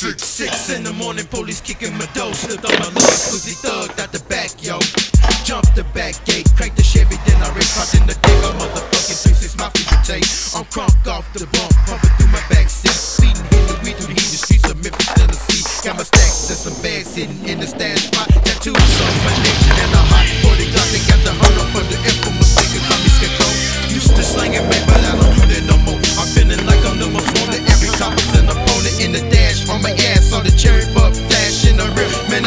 six. Six in the morning, police kicking my door. Slipped on my love, pussy thugged out the back, yo. Jumped the back gate, cranked the Chevy, then I race. In the dick, I'm motherfucking 3-6, my future tape. I'm crunk off the bone.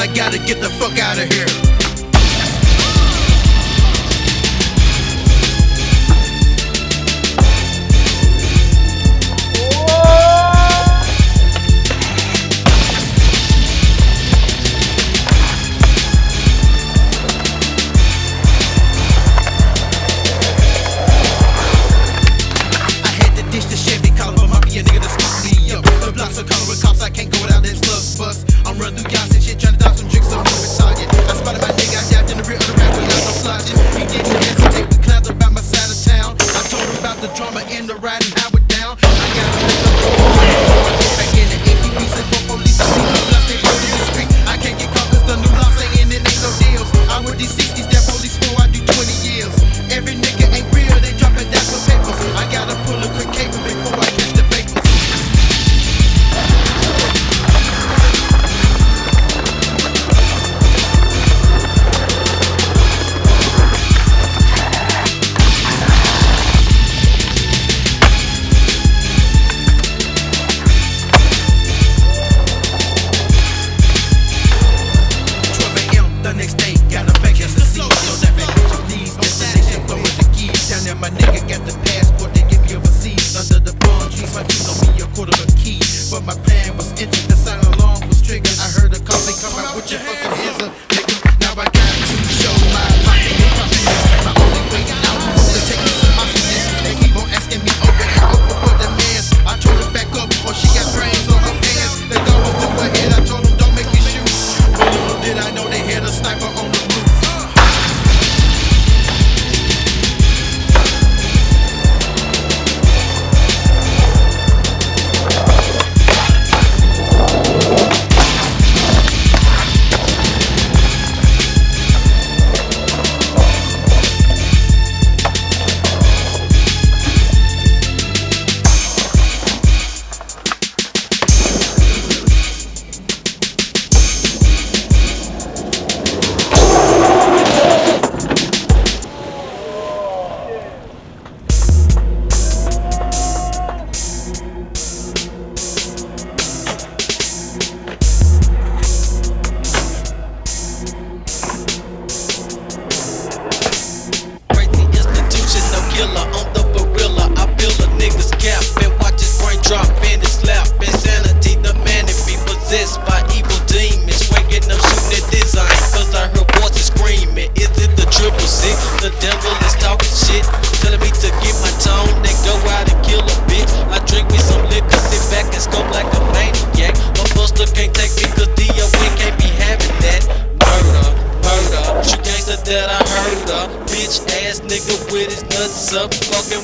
I gotta get the fuck out of here. trying to talk some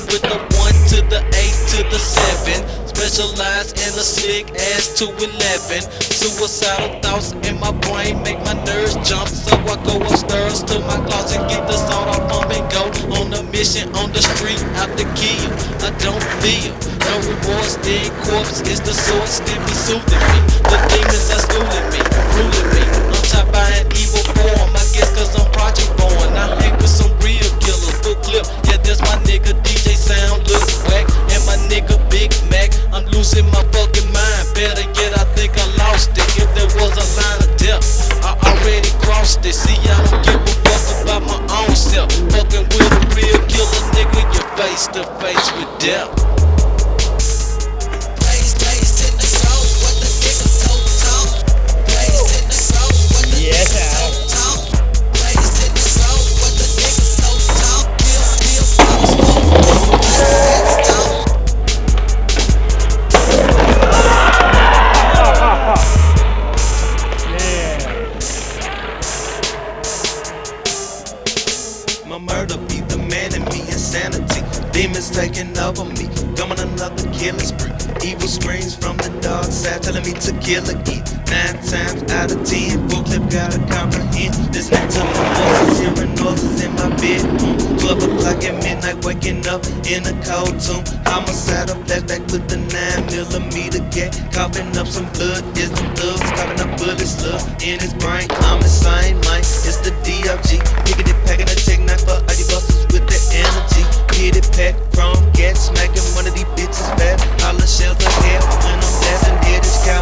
with the 1 to the 8 to the 7. Specialized in a sick ass to 11. Suicidal thoughts in my brain make my nerves jump. So I go upstairs to my closet, get the salt off pump and go on a mission on the street out the key, I don't feel no remorse, dead corpse is the source that be soothing me. The demons are schooling me, ruling me. I'm top from the dark side, telling me to kill a geek. Nine times out of ten, full clip gotta comprehend. Listening to my voices, hearing noises in my bedroom. Twelve o'clock at midnight, waking up in a cold tomb. Homicidal flashback with the nine millimeter gap, coughing up some blood. Is the thugs coughing up bullets, love in his brain. I'm the same mind. It's the DLG, picking it, packing a check knife for all you energy. Hit it pack, chrome gas, smacking one of these bitches bad. All the shells are here when I'm dead as coward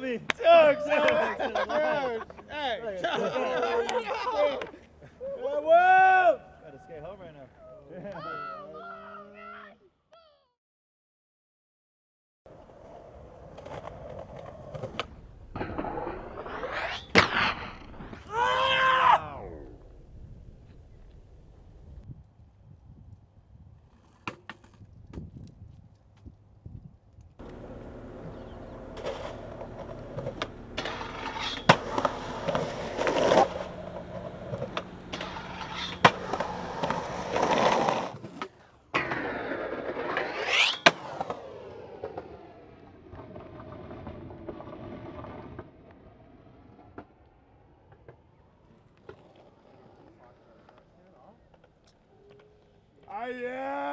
Tux, homie. Tux, Tux. Hey. Whoa! Ah, yeah!